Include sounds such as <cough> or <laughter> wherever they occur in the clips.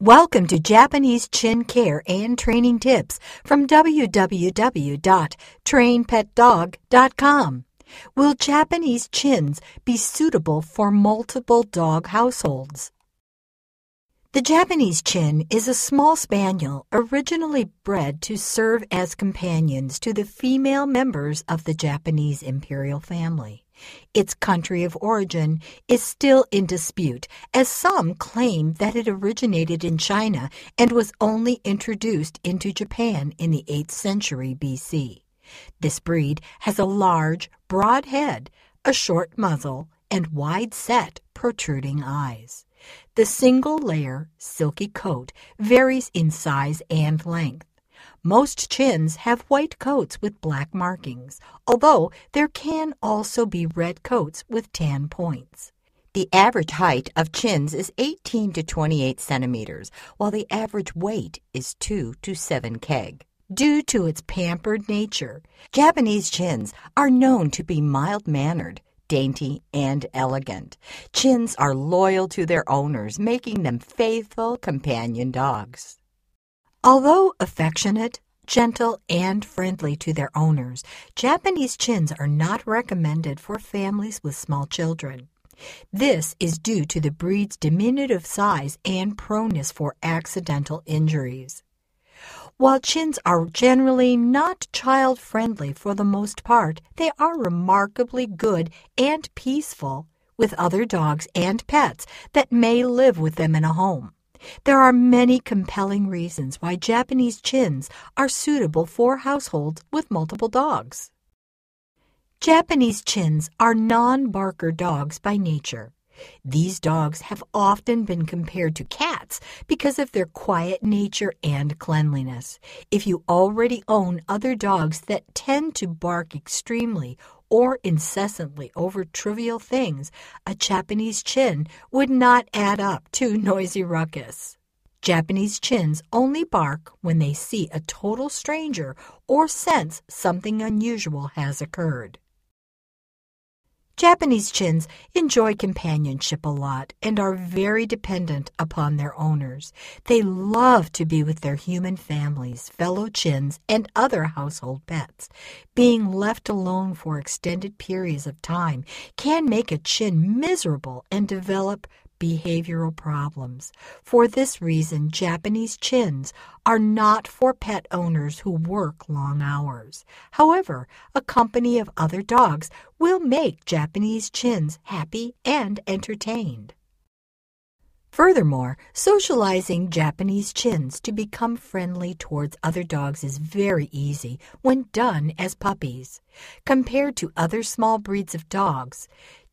Welcome to Japanese Chin Care and Training Tips from www.trainpetdog.com. Will Japanese chins be suitable for multiple dog households? The Japanese Chin is a small spaniel originally bred to serve as companions to the female members of the Japanese imperial family. Its country of origin is still in dispute, as some claim that it originated in China and was only introduced into Japan in the 8th century BC. This breed has a large, broad head, a short muzzle, and wide set, protruding eyes. The single layer, silky coat varies in size and length. Most chins have white coats with black markings, although there can also be red coats with tan points. The average height of chins is 18 to 28 centimeters, while the average weight is 2 to 7 keg. Due to its pampered nature, Japanese chins are known to be mild mannered, dainty, and elegant. Chins are loyal to their owners, making them faithful companion dogs. Although affectionate, gentle, and friendly to their owners, Japanese chins are not recommended for families with small children. This is due to the breed's diminutive size and proneness for accidental injuries. While chins are generally not child friendly for the most part, they are remarkably good and peaceful with other dogs and pets that may live with them in a home. There are many compelling reasons why Japanese chins are suitable for households with multiple dogs. Japanese chins are non barker dogs by nature. These dogs have often been compared to cats because of their quiet nature and cleanliness. If you already own other dogs that tend to bark extremely or incessantly over trivial things, a Japanese chin would not add up to <laughs> noisy ruckus. Japanese chins only bark when they see a total stranger or sense something unusual has occurred. Japanese chins enjoy companionship a lot and are very dependent upon their owners. They love to be with their human families, fellow chins, and other household pets. Being left alone for extended periods of time can make a chin miserable and develop behavioral problems. For this reason, Japanese chins are not for pet owners who work long hours. However, a company of other dogs will make Japanese chins happy and entertained. Furthermore, socializing Japanese chins to become friendly towards other dogs is very easy when done as puppies. Compared to other small breeds of dogs,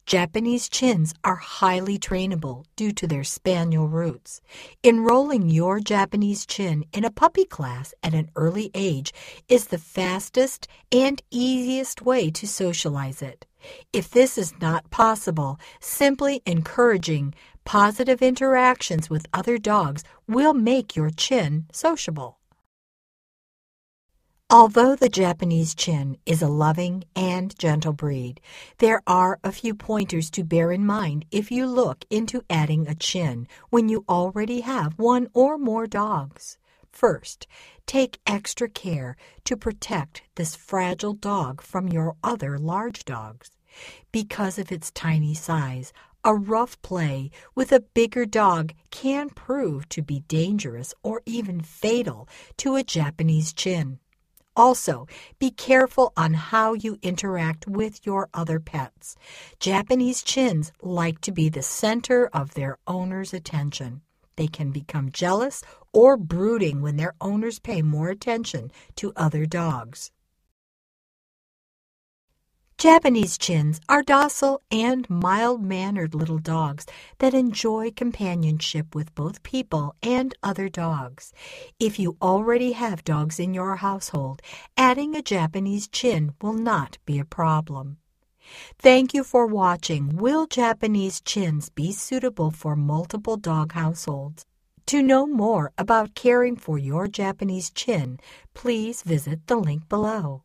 Japanese chins are highly trainable due to their spaniel roots. Enrolling your Japanese chin in a puppy class at an early age is the fastest and easiest way to socialize it. If this is not possible, simply encouraging positive interactions with other dogs will make your chin sociable. Although the Japanese Chin is a loving and gentle breed, there are a few pointers to bear in mind if you look into adding a chin when you already have one or more dogs. First, take extra care to protect this fragile dog from your other large dogs. Because of its tiny size, a rough play with a bigger dog can prove to be dangerous or even fatal to a Japanese chin. Also, be careful on how you interact with your other pets. Japanese chins like to be the center of their owner's attention. They can become jealous or brooding when their owners pay more attention to other dogs. Japanese chins are docile and mild mannered little dogs that enjoy companionship with both people and other dogs. If you already have dogs in your household, adding a Japanese chin will not be a problem. Thank you for watching. Will Japanese chins be suitable for multiple dog households? To know more about caring for your Japanese chin, please visit the link below.